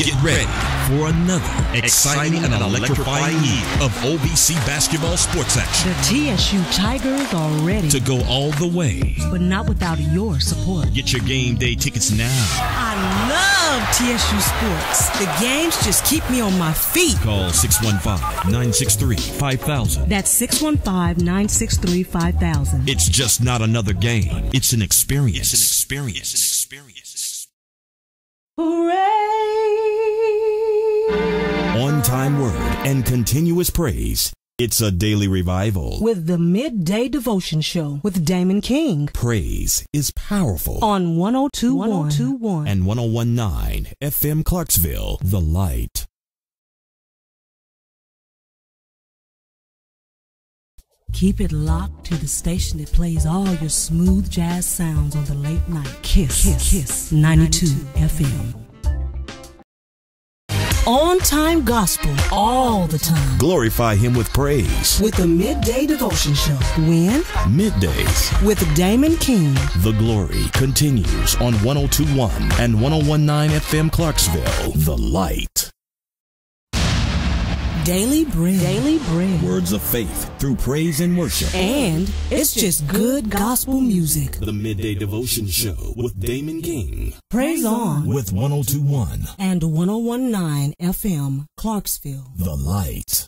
Get ready for another exciting and electrifying year of OVC basketball sports action. The TSU Tigers are ready to go all the way, but not without your support. Get your game day tickets now. I love TSU sports. The games just keep me on my feet. Call 615-963-5000. That's 615-963-5000. It's just not another game. It's an experience. It's an experience. It's an experience. Hooray! Time word and continuous praise. It's a daily revival. With the Midday Devotion Show with Damon King. Praise is powerful. On 1021 1021 and 1019 FM Clarksville, The Light. Keep it locked to the station that plays all your smooth jazz sounds on the late night. Kiss, Kiss, Kiss 92, 92 FM. On time gospel all the time. Glorify Him with praise. With the Midday Devotion Show. When? Middays. With Damon King. The glory continues on 1021 and 1019 FM Clarksville. The Light. Daily Bread. Daily Bread. Words of faith through praise and worship. And it's just good gospel music. The Midday Devotion Show with Damon King. Praise on. With 1021 and 1019 FM, Clarksville. The Light.